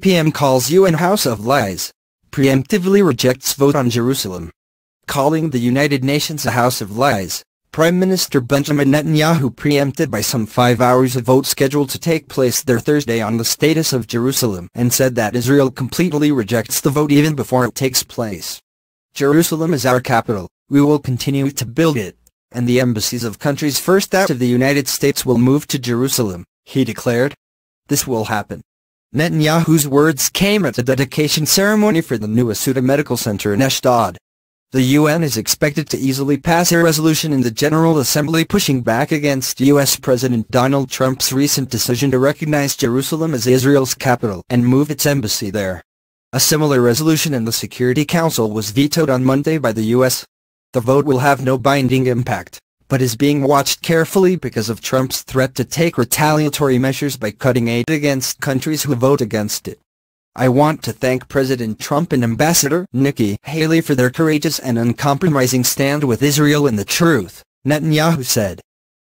PM calls UN House of Lies. Preemptively rejects vote on Jerusalem. Calling the United Nations a house of lies. Prime Minister Benjamin Netanyahu preempted by some five hours a vote scheduled to take place there Thursday on the status of Jerusalem and said that Israel completely rejects the vote even before it takes place. Jerusalem is our capital, we will continue to build it, and the embassies of countries first out of the United States will move to Jerusalem, he declared. This will happen. Netanyahu's words came at the dedication ceremony for the new Assuta Medical Center in Ashdod. The UN is expected to easily pass a resolution in the General Assembly pushing back against U.S. President Donald Trump's recent decision to recognize Jerusalem as Israel's capital and move its embassy there. A similar resolution in the Security Council was vetoed on Monday by the U.S. The vote will have no binding impact, but is being watched carefully because of Trump's threat to take retaliatory measures by cutting aid against countries who vote against it. I want to thank President Trump and Ambassador Nikki Haley for their courageous and uncompromising stand with Israel and the truth, Netanyahu said.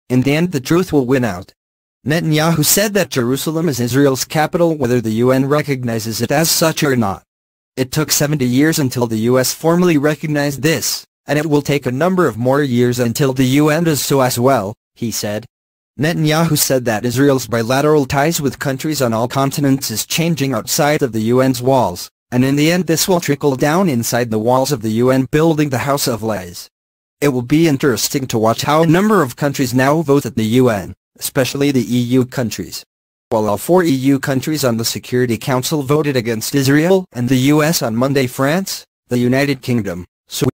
In the end the truth will win out. Netanyahu said that Jerusalem is Israel's capital whether the UN recognizes it as such or not. It took 70 years until the US formally recognized this, and it will take a number of more years until the UN does so as well, he said. Netanyahu said that Israel's bilateral ties with countries on all continents is changing outside of the UN's walls, and in the end this will trickle down inside the walls of the UN building the House of Lies. It will be interesting to watch how a number of countries now vote at the UN, especially the EU countries. While all four EU countries on the Security Council voted against Israel and the US on Monday France, the United Kingdom,